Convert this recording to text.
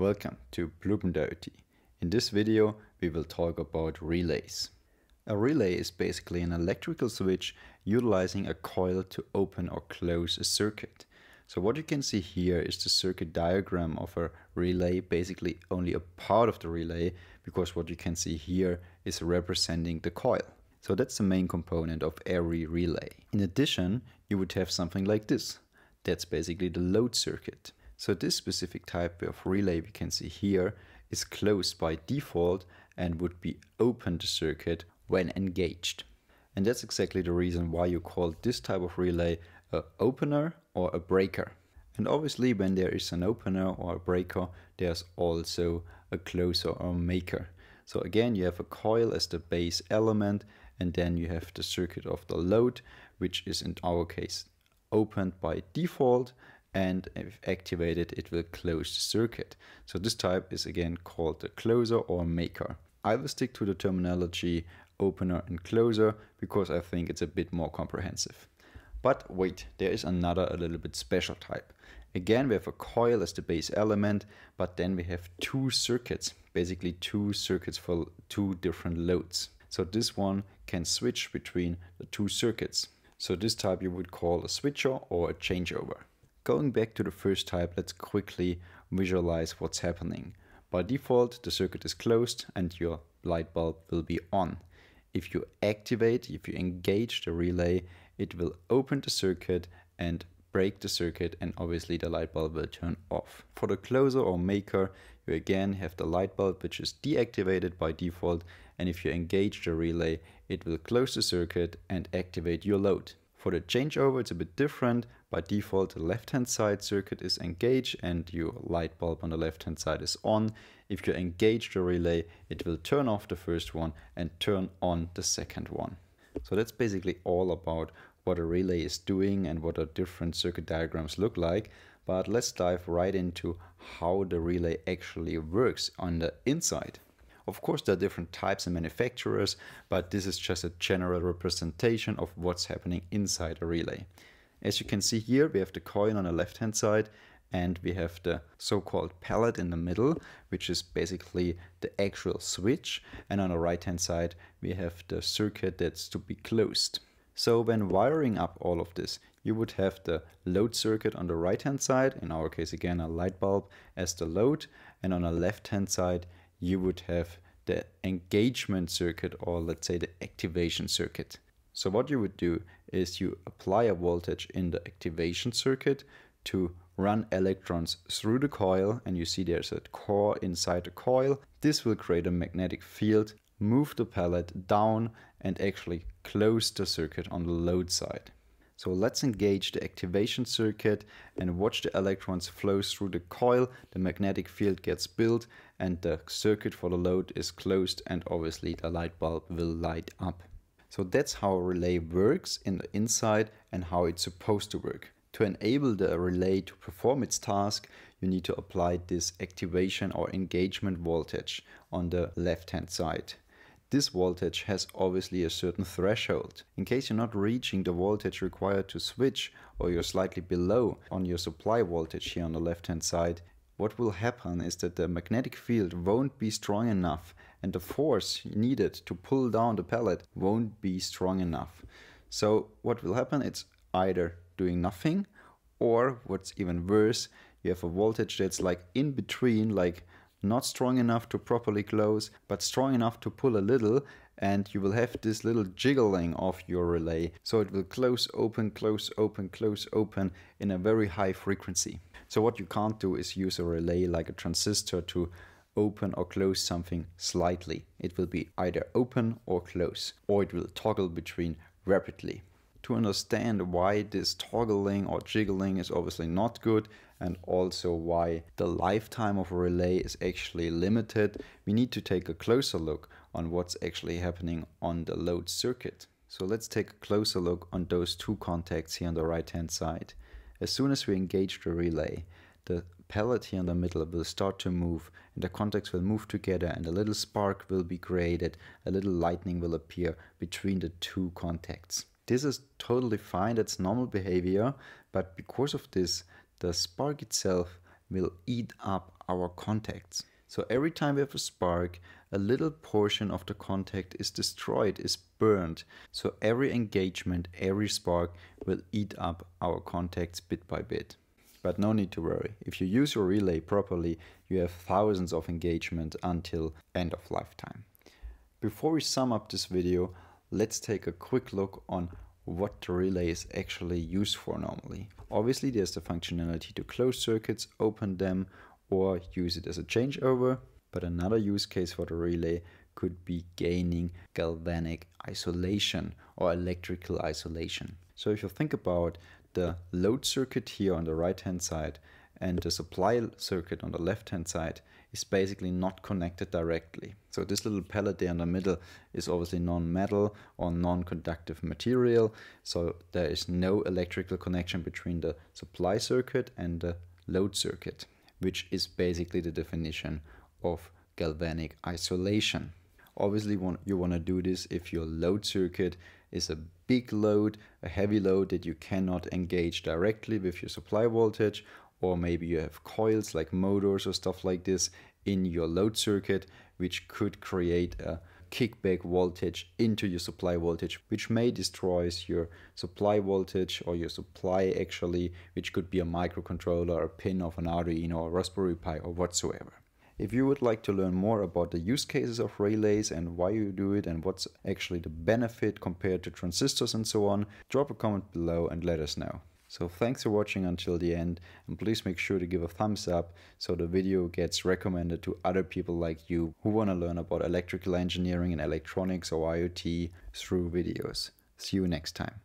Welcome to Blueprint IoT. In this video we will talk about relays. A relay is basically an electrical switch utilizing a coil to open or close a circuit. So what you can see here is the circuit diagram of a relay, basically only a part of the relay, because what you can see here is representing the coil. So that's the main component of every relay. In addition, you would have something like this. That's basically the load circuit. So this specific type of relay we can see here is closed by default and would be open to circuit when engaged. And that's exactly the reason why you call this type of relay a opener or a breaker. And obviously when there is an opener or a breaker, there's also a closer or maker. So again, you have a coil as the base element and then you have the circuit of the load, which is in our case opened by default and if activated it will close the circuit. So this type is again called the closer or maker. I will stick to the terminology opener and closer because I think it's a bit more comprehensive. But wait, there is another a little bit special type. Again, we have a coil as the base element, but then we have two circuits, basically two circuits for two different loads. So this one can switch between the two circuits. So this type you would call a switcher or a changeover. Going back to the first type, let's quickly visualize what's happening. By default, the circuit is closed and your light bulb will be on. If you activate, if you engage the relay, it will open the circuit and break the circuit and obviously the light bulb will turn off. For the closer or maker, you again have the light bulb which is deactivated by default and if you engage the relay, it will close the circuit and activate your load. For the changeover, it's a bit different. By default, the left-hand side circuit is engaged and your light bulb on the left-hand side is on. If you engage the relay, it will turn off the first one and turn on the second one. So that's basically all about what a relay is doing and what the different circuit diagrams look like. But let's dive right into how the relay actually works on the inside. Of course, there are different types and manufacturers, but this is just a general representation of what's happening inside a relay. As you can see here, we have the coil on the left-hand side and we have the so-called pallet in the middle, which is basically the actual switch. And on the right-hand side, we have the circuit that's to be closed. So when wiring up all of this, you would have the load circuit on the right-hand side, in our case again a light bulb as the load, and on the left-hand side you would have the engagement circuit or let's say the activation circuit. So what you would do is you apply a voltage in the activation circuit to run electrons through the coil and you see there's a core inside the coil. This will create a magnetic field, move the pellet down and actually close the circuit on the load side. So let's engage the activation circuit and watch the electrons flow through the coil. The magnetic field gets built and the circuit for the load is closed and obviously the light bulb will light up. So that's how a relay works in the inside and how it's supposed to work. To enable the relay to perform its task, you need to apply this activation or engagement voltage on the left hand side. This voltage has obviously a certain threshold. In case you're not reaching the voltage required to switch or you're slightly below on your supply voltage here on the left hand side, what will happen is that the magnetic field won't be strong enough and the force needed to pull down the pellet won't be strong enough. So what will happen? It's either doing nothing or what's even worse, you have a voltage that's like in between, like not strong enough to properly close, but strong enough to pull a little and you will have this little jiggling of your relay. So it will close, open, close, open, close, open in a very high frequency. So what you can't do is use a relay like a transistor to open or close something slightly. It will be either open or close, or it will toggle between rapidly. To understand why this toggling or jiggling is obviously not good, and also why the lifetime of a relay is actually limited, we need to take a closer look on what's actually happening on the load circuit. So let's take a closer look on those two contacts here on the right hand side. As soon as we engage the relay, the pellet here in the middle will start to move and the contacts will move together and a little spark will be created, a little lightning will appear between the two contacts. This is totally fine, that's normal behavior, but because of this, the spark itself will eat up our contacts. So every time we have a spark, a little portion of the contact is destroyed, is burned. So every engagement, every spark will eat up our contacts bit by bit. But no need to worry. If you use your relay properly, you have thousands of engagement until end of lifetime. Before we sum up this video, let's take a quick look on what the relay is actually used for normally. Obviously there's the functionality to close circuits, open them, or use it as a changeover. But another use case for the relay could be gaining galvanic isolation or electrical isolation. So if you think about the load circuit here on the right hand side and the supply circuit on the left hand side is basically not connected directly. So this little pellet there in the middle is obviously non-metal or non-conductive material. So there is no electrical connection between the supply circuit and the load circuit, which is basically the definition of galvanic isolation. Obviously you want to do this if your load circuit is a big load, a heavy load that you cannot engage directly with your supply voltage or maybe you have coils like motors or stuff like this in your load circuit which could create a kickback voltage into your supply voltage which may destroy your supply voltage or your supply actually which could be a microcontroller a pin of an Arduino or Raspberry Pi or whatsoever. If you would like to learn more about the use cases of relays and why you do it and what's actually the benefit compared to transistors and so on, drop a comment below and let us know. So thanks for watching until the end and please make sure to give a thumbs up so the video gets recommended to other people like you who want to learn about electrical engineering and electronics or IoT through videos. See you next time.